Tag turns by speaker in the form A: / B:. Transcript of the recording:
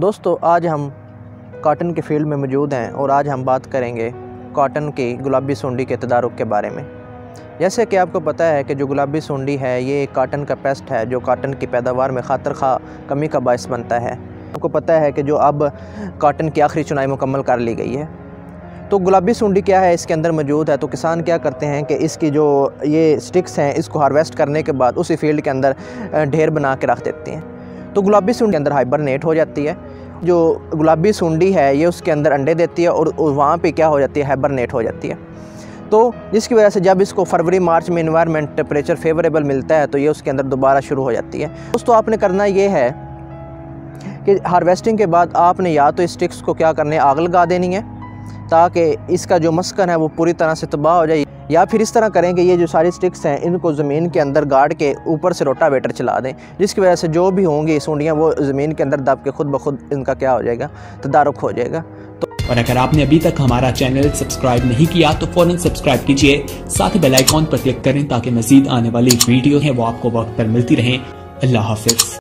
A: दोस्तों, आज हम कॉटन के फ़ील्ड में मौजूद हैं और आज हम बात करेंगे कॉटन की गुलाबी सुंडी के तदारुक के बारे में। जैसे कि आपको पता है कि जो गुलाबी सुंडी है, ये एक काटन का पेस्ट है, जो काटन की पैदावार में खातर खा कमी का बायस बनता है। आपको पता है कि जो अब काटन की आखिरी चुनाई मुकम्मल कर ली गई है। तो गुलाबी सुंडी क्या है? इसके अंदर मौजूद है। तो किसान क्या करते हैं कि इसकी जो ये स्टिक्स हैं, इसको हार्वेस्ट करने के बाद उसी फ़ील्ड के अंदर ढेर बना के रख देते हैं। तो गुलाबी सुंडी के अंदर हाइबरनेट हो जाती है। जो गुलाबी सुंडी है, ये उसके अंदर अंडे देती है और वहाँ पे क्या हो जाती है हाइबरनेट हो जाती है। तो जिसकी वजह से जब इसको फरवरी, मार्च में इन्वायरमेंट टेम्परेचर फेवरेबल मिलता है तो ये उसके अंदर दोबारा शुरू हो जाती है। दोस्तों, आपने करना ये है कि हार्वेस्टिंग के बाद आपने या तो स्टिक्स को क्या करने, आग लगा देनी है, ताकि इसका जो मस्कन है, वो पूरी तरह से तबाह हो जाए। या फिर इस तरह करें कि ये जो सारी स्टिक्स हैं, इनको ज़मीन के अंदर गाड़ के ऊपर से रोटावेटर चला दें, जिसकी वजह से जो भी होंगी सूंडियाँ, वो ज़मीन के अंदर दब के खुद ब खुद इनका क्या हो जाएगा? तदारुक हो जाएगा।
B: तो और अगर आपने अभी तक हमारा चैनल सब्सक्राइब नहीं किया तो फ़ौरन सब्सक्राइब कीजिए, साथ ही बेल आइकॉन पर क्लिक करें, ताकि मजीद आने वाली वीडियो है, वो आपको वक्त पर मिलती रहे। अल्लाह हाफिज़।